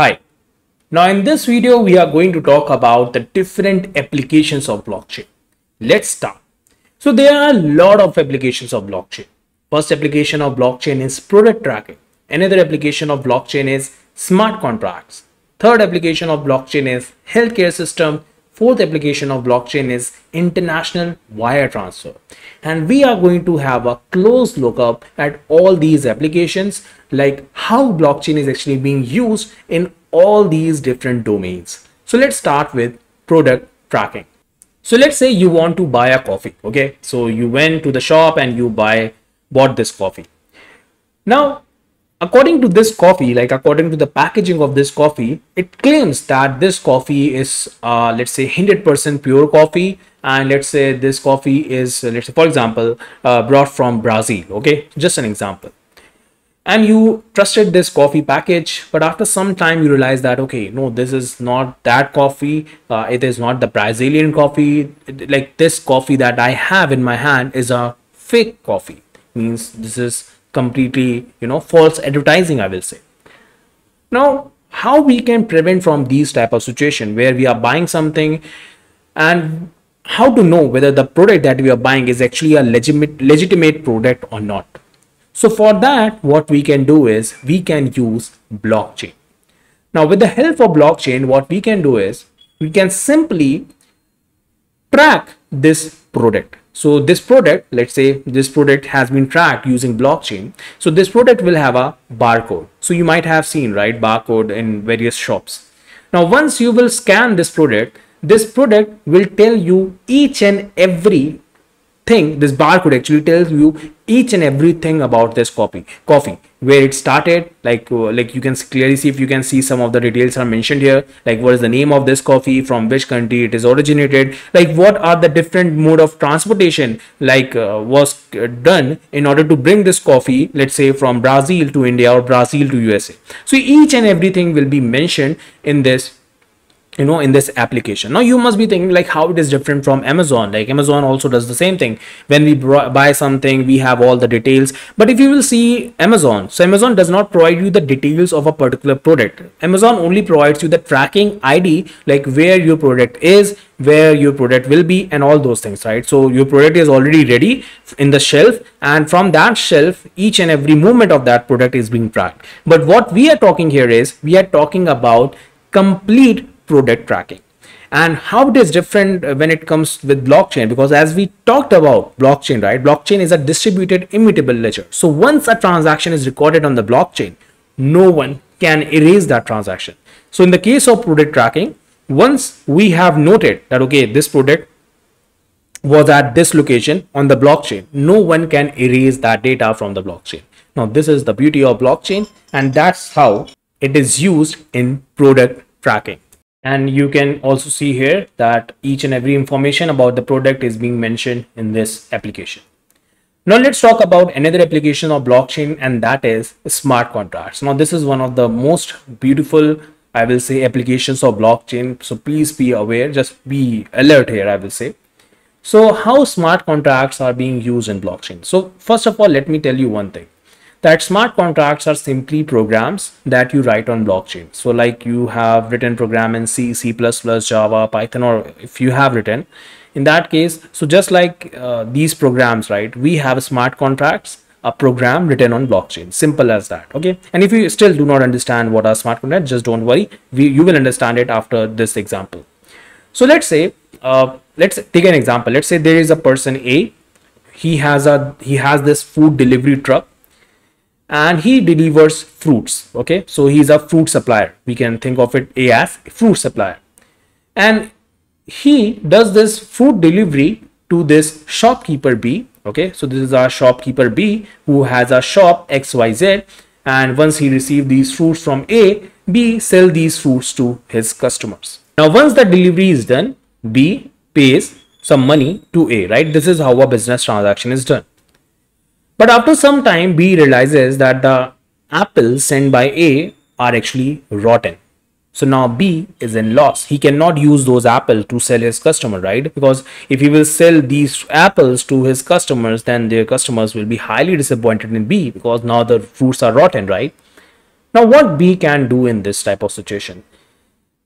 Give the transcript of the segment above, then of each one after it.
Hi. Now in this video, we are going to talk about the different applications of blockchain. Let's start. So there are a lot of applications of blockchain. First application of blockchain is product tracking. Another application of blockchain is smart contracts. Third application of blockchain is healthcare system. Fourth application of blockchain is international wire transfer. And we are going to have a close look up at all these applications, like how blockchain is actually being used in all these different domains. So let's start with product tracking. So let's say you want to buy a coffee. Okay. So you went to the shop and you buy, bought this coffee. Now according to this coffee like according to the packaging of this coffee it claims that this coffee is uh, let's say 100% pure coffee. And let's say this coffee is let's say for example uh, brought from brazil okay? Just an example. And you trusted this coffee package but after some time you realize that okay no this is not that coffee. Uh, it is not the brazilian coffee. Like this coffee that i have in my hand is a fake coffee. Means this is completely you know false advertising i will say. Now how we can prevent from these type of situation where we are buying something and how to know whether the product that we are buying is actually a legitimate legitimate product or not? So for that what we can do is we can use blockchain. Now with the help of blockchain what we can do is we can simply track this product so this product, let's say this product has been tracked using blockchain. So this product will have a barcode. So you might have seen, right, barcode in various shops. Now, once you will scan this product, this product will tell you each and every thing. This barcode actually tells you each and everything about this copy coffee where it started like uh, like you can clearly see if you can see some of the details are mentioned here like what is the name of this coffee from which country it is originated like what are the different mode of transportation like uh, was uh, done in order to bring this coffee let's say from brazil to india or brazil to usa so each and everything will be mentioned in this you know in this application. Now you must be thinking like how it is different from amazon. Like amazon also does the same thing. When we buy something we have all the details. But if you will see amazon so amazon does not provide you the details of a particular product. Amazon only provides you the tracking id like where your product is where your product will be and all those things right? So your product is already ready in the shelf and from that shelf each and every movement of that product is being tracked. But what we are talking here is we are talking about complete product tracking. And how it is different uh, when it comes with blockchain because as we talked about blockchain right blockchain is a distributed immutable ledger. So once a transaction is recorded on the blockchain no one can erase that transaction. So in the case of product tracking once we have noted that okay this product was at this location on the blockchain no one can erase that data from the blockchain. Now this is the beauty of blockchain and that's how it is used in product tracking and you can also see here that each and every information about the product is being mentioned in this application. Now let's talk about another application of blockchain and that is smart contracts. Now this is one of the most beautiful i will say applications of blockchain. So please be aware just be alert here i will say. So how smart contracts are being used in blockchain? So first of all let me tell you one thing that smart contracts are simply programs that you write on blockchain. So like you have written program in C, C++, Java, Python, or if you have written in that case, so just like uh, these programs, right, we have smart contracts, a program written on blockchain, simple as that. Okay. And if you still do not understand what are smart contracts, just don't worry. We, you will understand it after this example. So let's say, uh, let's take an example. Let's say there is a person A, he has a, he has this food delivery truck and he delivers fruits okay? So he's a fruit supplier. We can think of it as fruit supplier. And he does this food delivery to this shopkeeper b okay? So this is our shopkeeper b who has a shop xyz and once he receives these fruits from a b sell these fruits to his customers. Now once the delivery is done b pays some money to a right? This is how a business transaction is done but after some time, B realizes that the apples sent by A are actually rotten. So now B is in loss. He cannot use those apples to sell his customer, right? Because if he will sell these apples to his customers, then their customers will be highly disappointed in B because now the fruits are rotten, right? Now, what B can do in this type of situation?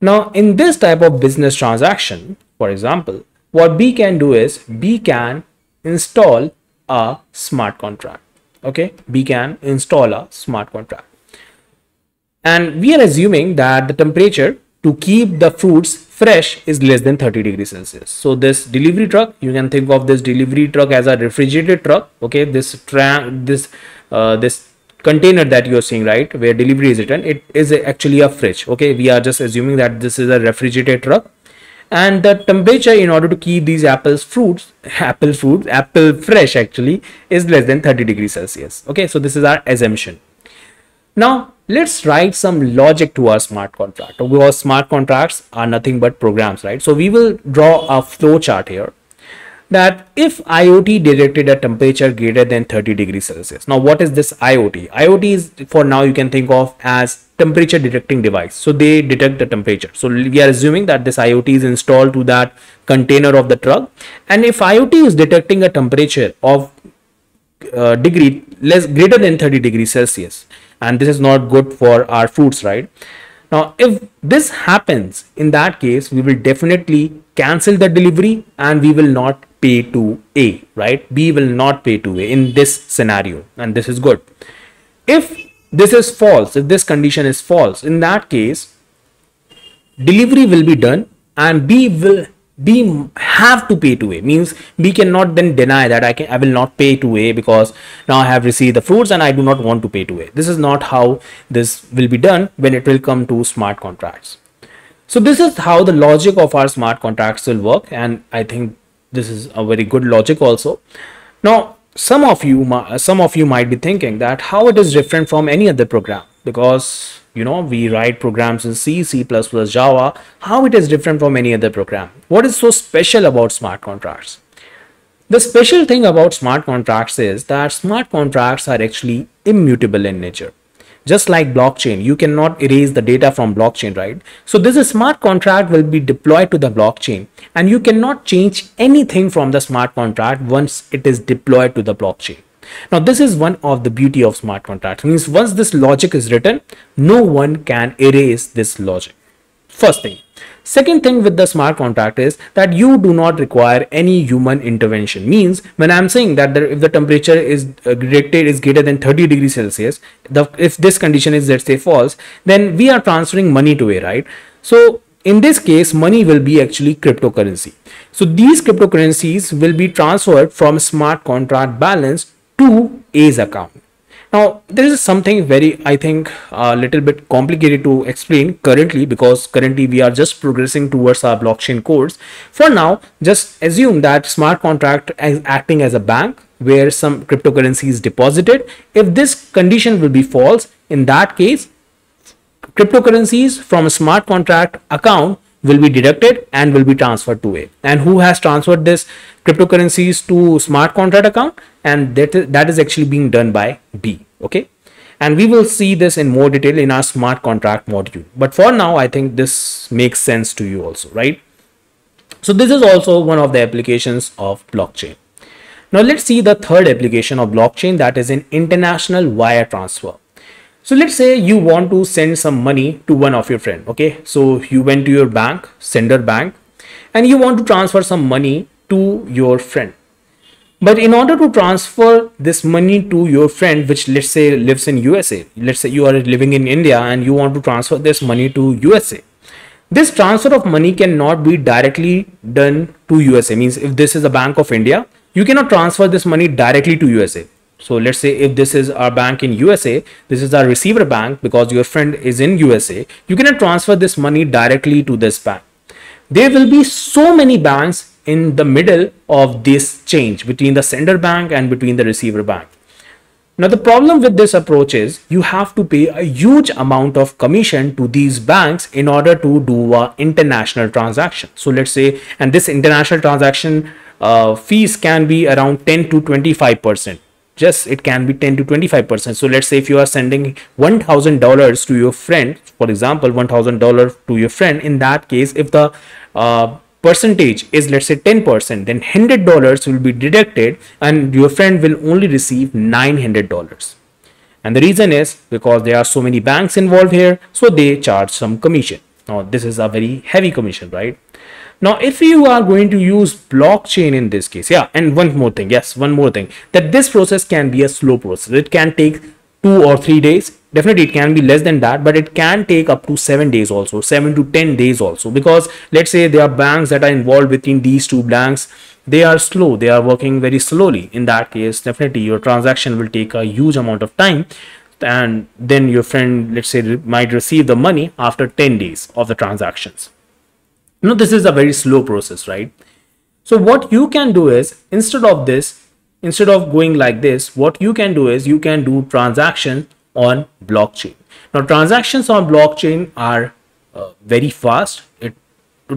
Now, in this type of business transaction, for example, what B can do is B can install a smart contract. Okay, B can install a smart contract. And we are assuming that the temperature to keep the fruits fresh is less than 30 degrees Celsius. So this delivery truck, you can think of this delivery truck as a refrigerated truck. Okay, this this uh, this container that you're seeing right where delivery is written it is actually a fridge okay we are just assuming that this is a refrigerated truck and the temperature in order to keep these apples fruits apple fruit apple fresh actually is less than 30 degrees celsius okay so this is our assumption now let's write some logic to our smart contract because smart contracts are nothing but programs right so we will draw a flow chart here that if IoT detected a temperature greater than 30 degrees Celsius. Now, what is this IoT? IoT is for now you can think of as temperature detecting device. So they detect the temperature. So we are assuming that this IoT is installed to that container of the truck. And if IoT is detecting a temperature of uh, degree less greater than 30 degrees Celsius, and this is not good for our foods, right? Now, if this happens in that case, we will definitely cancel the delivery and we will not pay to A, right? B will not pay to A in this scenario, and this is good. If this is false, if this condition is false, in that case, delivery will be done and B will B have to pay to A means B cannot then deny that I can I will not pay to A because now I have received the fruits and I do not want to pay to A. This is not how this will be done when it will come to smart contracts. So this is how the logic of our smart contracts will work and I think this is a very good logic also now some of you some of you might be thinking that how it is different from any other program. Because you know we write programs in c c++ java. How it is different from any other program? What is so special about smart contracts? The special thing about smart contracts is that smart contracts are actually immutable in nature just like blockchain you cannot erase the data from blockchain right? So this is smart contract will be deployed to the blockchain and you cannot change anything from the smart contract once it is deployed to the blockchain. Now this is one of the beauty of smart contracts. Means once this logic is written no one can erase this logic. First thing Second thing with the smart contract is that you do not require any human intervention. Means when I'm saying that if the temperature is uh, detected is greater than 30 degrees Celsius, the, if this condition is let's say false, then we are transferring money to A, right? So in this case, money will be actually cryptocurrency. So these cryptocurrencies will be transferred from smart contract balance to A's account. Now, there is something very, I think, a little bit complicated to explain currently because currently we are just progressing towards our blockchain codes. For now, just assume that smart contract is acting as a bank where some cryptocurrency is deposited. If this condition will be false, in that case, cryptocurrencies from a smart contract account will be deducted and will be transferred to A. And who has transferred this cryptocurrencies to smart contract account? And that is, that is actually being done by B. Okay. And we will see this in more detail in our smart contract module. But for now, I think this makes sense to you also, right? So this is also one of the applications of blockchain. Now let's see the third application of blockchain that is in international wire transfer. So let's say you want to send some money to one of your friend. Okay. So you went to your bank, sender bank, and you want to transfer some money to your friend. But in order to transfer this money to your friend, which let's say lives in USA, let's say you are living in India and you want to transfer this money to USA. This transfer of money cannot be directly done to USA. Means if this is a Bank of India, you cannot transfer this money directly to USA so let's say if this is our bank in USA, this is our receiver bank because your friend is in USA, you cannot transfer this money directly to this bank. There will be so many banks in the middle of this change between the sender bank and between the receiver bank. Now the problem with this approach is you have to pay a huge amount of commission to these banks in order to do a international transaction. So let's say, and this international transaction uh, fees can be around 10 to 25 percent just it can be 10 to 25 percent. So let's say if you are sending one thousand dollars to your friend for example one thousand dollars to your friend in that case if the uh, percentage is let's say 10 percent then hundred dollars will be deducted and your friend will only receive 900 dollars. And the reason is because there are so many banks involved here so they charge some commission. Now this is a very heavy commission right now if you are going to use blockchain in this case yeah and one more thing yes one more thing that this process can be a slow process. It can take two or three days. Definitely it can be less than that but it can take up to seven days also seven to ten days also because let's say there are banks that are involved within these two banks they are slow they are working very slowly. In that case definitely your transaction will take a huge amount of time and then your friend let's say might receive the money after 10 days of the transactions you know this is a very slow process right? So what you can do is instead of this instead of going like this what you can do is you can do transaction on blockchain. Now transactions on blockchain are uh, very fast. It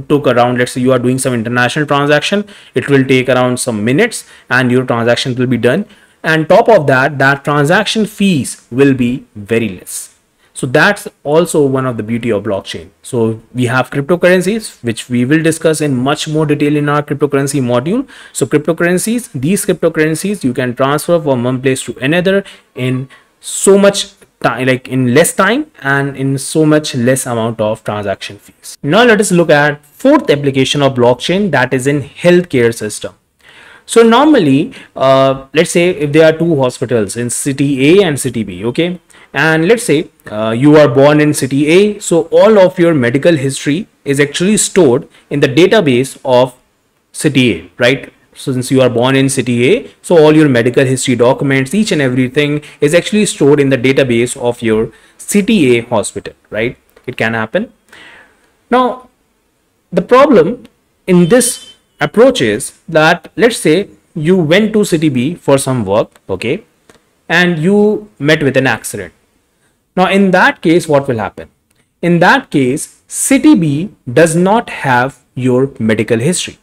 took around let's say you are doing some international transaction it will take around some minutes and your transaction will be done. And top of that that transaction fees will be very less so that's also one of the beauty of blockchain. So we have cryptocurrencies which we will discuss in much more detail in our cryptocurrency module. So cryptocurrencies these cryptocurrencies you can transfer from one place to another in so much time like in less time and in so much less amount of transaction fees. Now let us look at fourth application of blockchain that is in healthcare system. So normally uh, let's say if there are two hospitals in city a and city b okay and let's say uh, you are born in city a so all of your medical history is actually stored in the database of city a right since you are born in city A, so all your medical history documents, each and everything is actually stored in the database of your city A hospital, right? It can happen. Now, the problem in this approach is that let's say you went to city B for some work, okay, and you met with an accident. Now, in that case, what will happen? In that case, city B does not have your medical history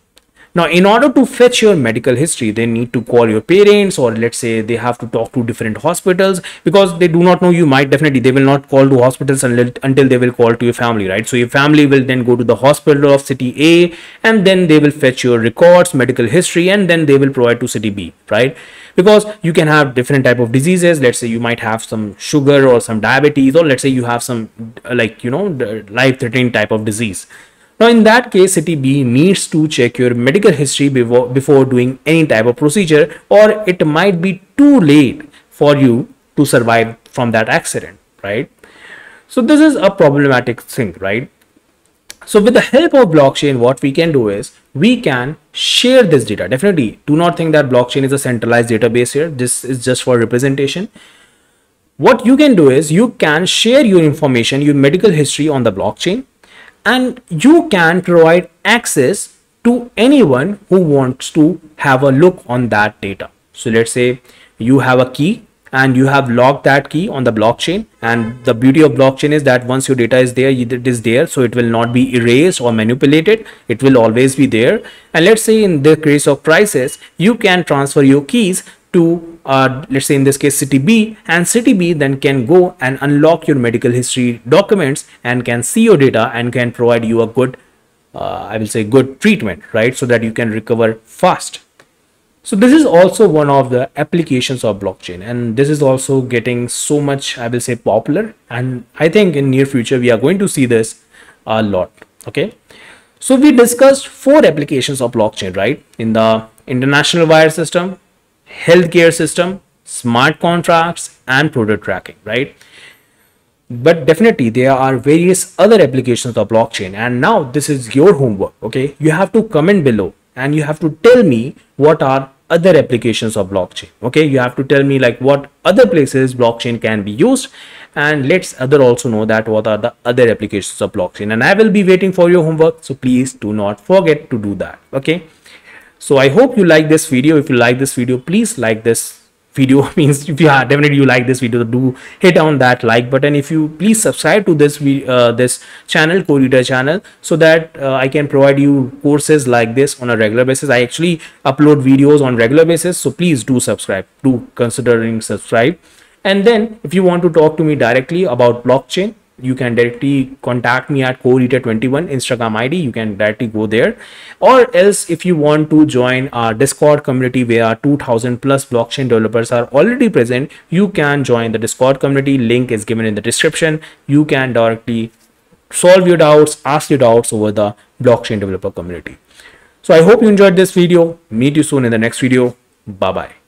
now, in order to fetch your medical history, they need to call your parents or let's say they have to talk to different hospitals because they do not know you might definitely, they will not call to hospitals until, until they will call to your family, right? So your family will then go to the hospital of city A and then they will fetch your records, medical history, and then they will provide to city B, right? Because you can have different type of diseases. Let's say you might have some sugar or some diabetes, or let's say you have some like, you know, life threatening type of disease now in that case, city B needs to check your medical history before, before doing any type of procedure or it might be too late for you to survive from that accident, right? So this is a problematic thing, right? So with the help of blockchain, what we can do is we can share this data. Definitely do not think that blockchain is a centralized database here. This is just for representation. What you can do is you can share your information, your medical history on the blockchain and you can provide access to anyone who wants to have a look on that data. So let's say you have a key and you have locked that key on the blockchain. And the beauty of blockchain is that once your data is there it is there. So it will not be erased or manipulated. It will always be there. And let's say in the case of prices you can transfer your keys to uh, let's say in this case city B and city B then can go and unlock your medical history documents and can see your data and can provide you a good uh, I will say good treatment right? So that you can recover fast. So this is also one of the applications of blockchain and this is also getting so much I will say popular. And I think in near future we are going to see this a lot okay? So we discussed four applications of blockchain right? In the international wire system healthcare system, smart contracts, and product tracking, right? But definitely there are various other applications of blockchain. And now this is your homework, okay? You have to comment below and you have to tell me what are other applications of blockchain okay you have to tell me like what other places blockchain can be used and let's other also know that what are the other applications of blockchain and i will be waiting for your homework so please do not forget to do that okay so i hope you like this video. If you like this video please like this video. Means if you are definitely you like this video do hit on that like button. If you please subscribe to this uh, this channel Codeeater channel so that uh, i can provide you courses like this on a regular basis. I actually upload videos on regular basis so please do subscribe. Do considering subscribe. And then if you want to talk to me directly about blockchain you can directly contact me at codeeater21 instagram id you can directly go there. Or else if you want to join our discord community where 2000 plus blockchain developers are already present you can join the discord community. Link is given in the description. You can directly solve your doubts ask your doubts over the blockchain developer community. So i hope you enjoyed this video. Meet you soon in the next video. Bye bye